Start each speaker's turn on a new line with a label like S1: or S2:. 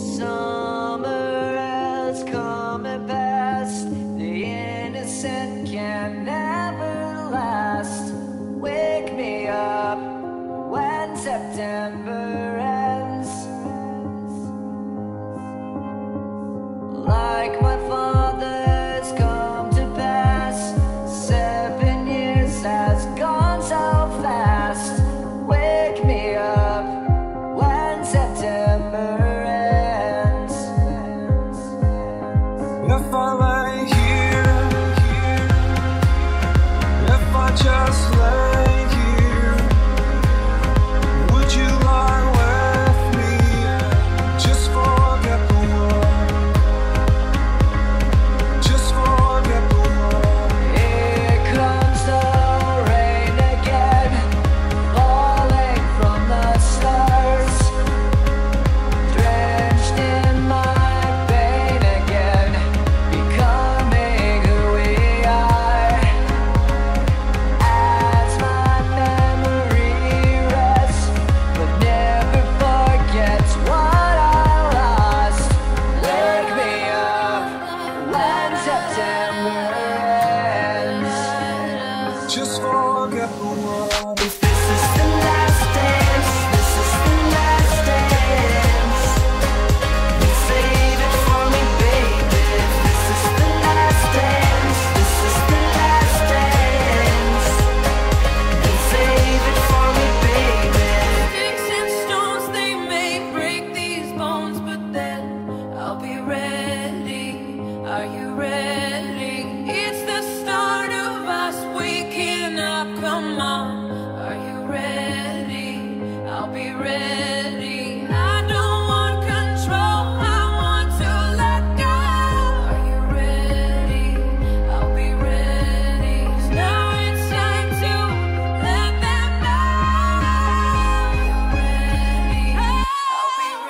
S1: So just lay Just forget